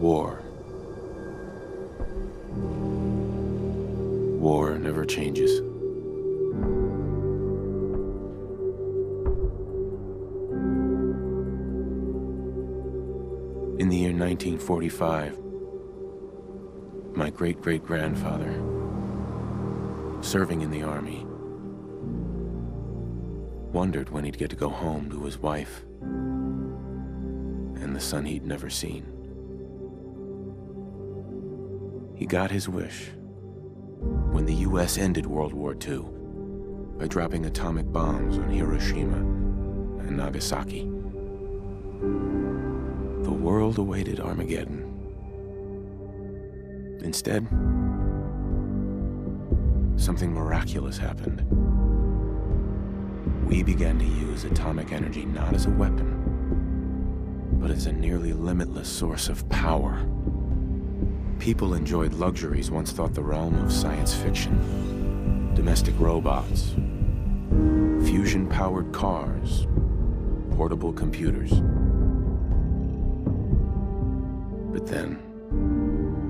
War. War never changes. In the year 1945, my great great grandfather, serving in the army, wondered when he'd get to go home to his wife and the son he'd never seen. He got his wish when the US ended World War II by dropping atomic bombs on Hiroshima and Nagasaki. The world awaited Armageddon. Instead, something miraculous happened. We began to use atomic energy not as a weapon, but as a nearly limitless source of power. People enjoyed luxuries once thought the realm of science fiction. Domestic robots, fusion-powered cars, portable computers. But then,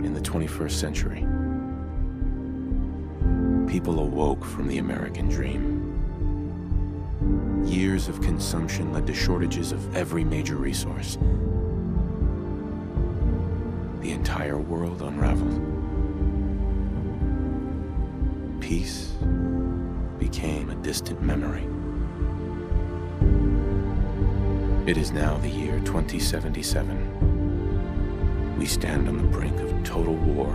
in the 21st century, people awoke from the American dream. Years of consumption led to shortages of every major resource. The entire world unraveled. Peace became a distant memory. It is now the year 2077. We stand on the brink of total war.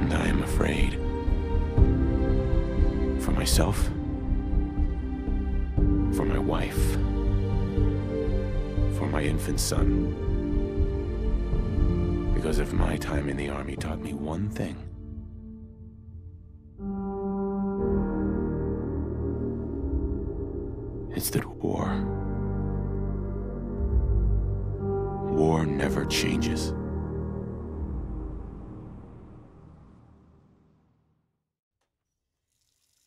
And I am afraid. For myself, for my wife, for my infant son. Because if my time in the army taught me one thing, it's that war, war never changes.